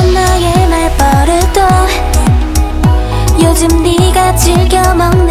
이런 너의 말버릇도 요즘 네가 즐겨 먹는